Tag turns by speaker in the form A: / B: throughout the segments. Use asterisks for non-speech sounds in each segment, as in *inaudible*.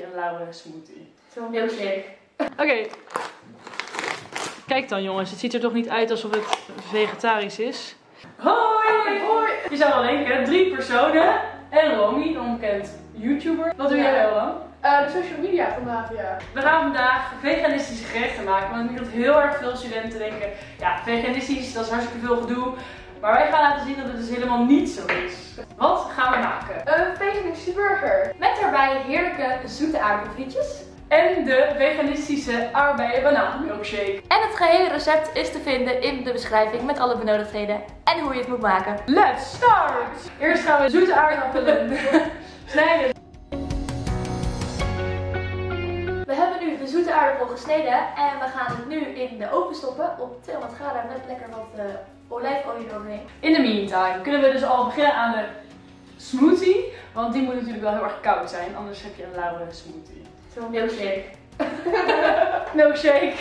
A: Een lauwe smoothie.
B: Zo'n
A: Milkshake. Oké. Kijk dan jongens, het ziet er toch niet uit alsof het vegetarisch is. Hoi!
B: Hoi!
A: Je zou wel denken, drie personen en Romy, een onbekend YouTuber. Wat doe
B: Ja.
A: jij wel dan?
B: Eh, de social media vandaag, ja.
A: We gaan vandaag veganistische gerechten maken, want ik denk dat heel erg veel studenten denken, ja, veganistisch, dat is hartstikke veel gedoe. Maar wij gaan laten zien dat het dus helemaal niet zo is. Wat gaan we maken?
B: Burger.
C: Met daarbij heerlijke zoete aardappelfrietjes.
A: En de veganistische aardbeien banaan milkshake.
C: En het gehele recept is te vinden in de beschrijving met alle benodigdheden en hoe je het moet maken.
A: Let's start! Eerst gaan we zoete aardappelen *laughs* snijden.
C: We hebben nu de zoete aardappel gesneden en we gaan het nu in de oven stoppen op 200 graden met lekker wat eh, olijfolie eroverheen.
A: In the meantime kunnen we dus al beginnen aan de smoothie. Want die moet natuurlijk wel heel erg koud zijn, anders heb je een lauwe smoothie.
C: Zo'n milkshake. *laughs*
A: Milkshake.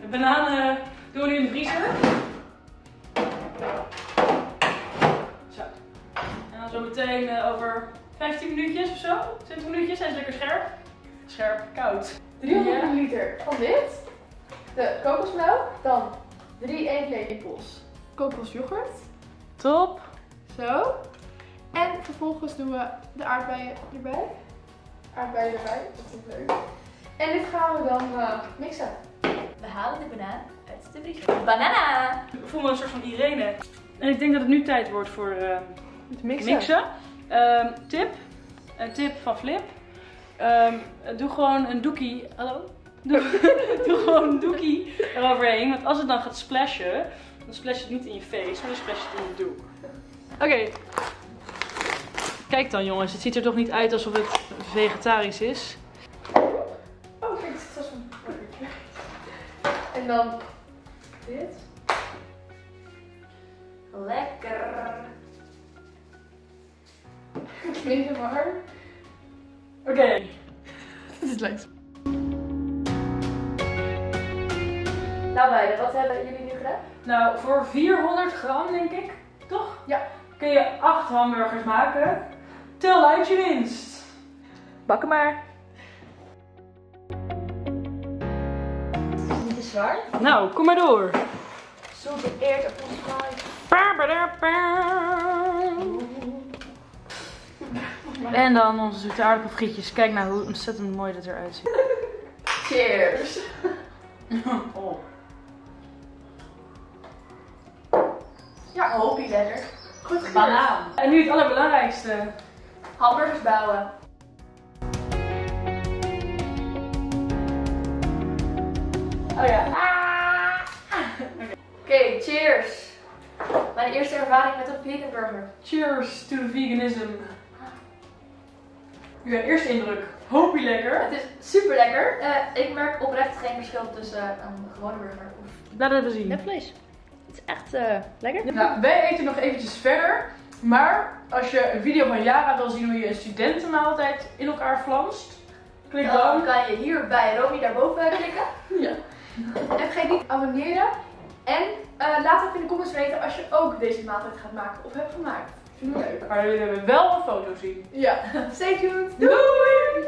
A: De bananen doen we nu in de vriezer. Zo. En dan zo meteen eh, over 15 minuutjes of zo, 20 minuutjes, hij is lekker scherp. Scherp, koud.
B: 300
A: Ja.
B: milliliter van dit. De kokosmelk. Dan 3 eetlepels kokosyoghurt.
A: Top.
B: Zo. En vervolgens doen we de aardbeien erbij. Aardbeien erbij, dat is leuk. En dit gaan we dan eh, mixen.
C: We halen de banaan uit de vriezer. Banana!
A: Ik voel me een soort van Irene. En ik denk dat het nu tijd wordt voor eh,
B: Het
A: mixen. Ehm, tip. Een tip van Flip. Ehm, doe gewoon een doekie. Hallo? Doe, *laughs* doe gewoon een doekie eroverheen. Want als het dan gaat splashen, dan splash het niet in je face, maar dan splash het in je doek. Oké. Kijk dan jongens, het ziet er toch niet uit alsof het vegetarisch is.
B: Oh, kijk, dit was een. En dan dit.
C: Lekker!
B: Knippen maar.
A: Oké. *laughs*
B: Dit is leuk.
C: Nou meiden, wat hebben jullie nu gedaan?
A: Nou, voor 400 gram denk ik, toch?
B: Ja.
A: Kun je 8 hamburgers maken. Tel uit je winst.
C: Bakken maar. Niet te zwaar.
A: Nou, kom maar door.
C: Zoete aardappelsmaai.
A: En dan onze zoete aardappelfrietjes. Kijk nou hoe ontzettend mooi dat eruit ziet.
B: Cheers. *laughs*
A: Oh.
B: Ja, hopie lekker. Goed gedaan.
A: Banaan. En nu het allerbelangrijkste.
C: Hamburgers bouwen.
A: Oh ja.
C: Oké, cheers. Mijn eerste ervaring met een vegan burger.
A: Cheers to the veganism. Ja, eerste indruk. Hopie lekker.
C: Het is super lekker. ik merk oprecht geen verschil tussen een gewone burger of
A: Laat het even zien.
C: nepvlees. Het is echt eh, lekker.
A: Nou, wij eten nog eventjes verder. Maar als je een video van Yara wil zien hoe je een studentenmaaltijd in elkaar flanst, klik
C: Dan
A: dan.
C: kan je hier bij Romy daarboven klikken. *laughs*
A: Ja.
B: En vergeet niet te abonneren. En eh, laat even in de comments weten als je ook deze maaltijd gaat maken of hebt gemaakt. Vind ik leuk.
A: Maar we willen wel een foto zien.
B: Ja. *laughs* Stay tuned.
A: Doei!